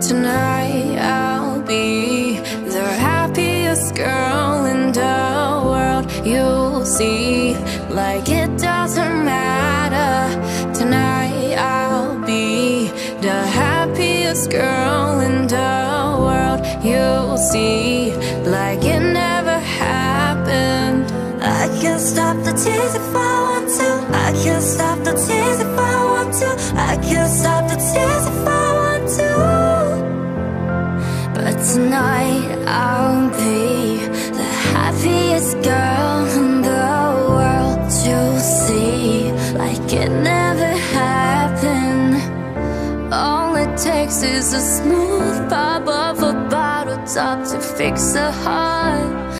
tonight I'll be the happiest girl in the world. You'll see, like it doesn't matter. Tonight I'll be the happiest girl in the world. You'll see, like it can stop the tears if I want to. I can stop the tears if I want to. I can stop the tears if I want to. But tonight I'll be the happiest girl in the world. You'll see, like it never happened. All it takes is a smooth pop of a bottle top to fix a heart.